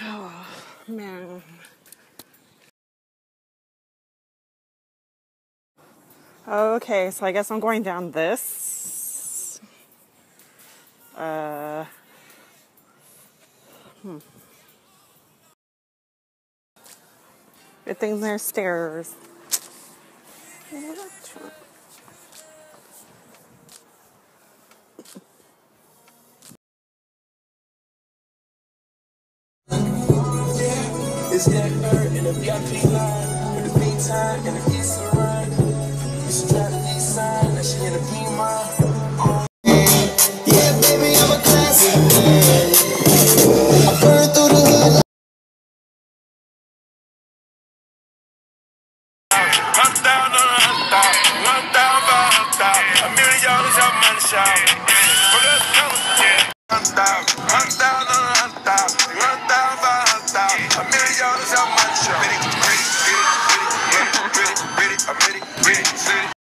Oh, man. Okay, so I guess I'm going down this. Uh, hmm. Good thing there's stairs. It's that bird in the VIP line with the big time and the of run. It's a trap sign, that she in a beamer. Yeah, baby, I'm a classic man. I burn through the hood. Hunt down a hunt down, hunt down a hunt down. A million dollars out man shop. Hunt down, hunt down a hunt down, bitch.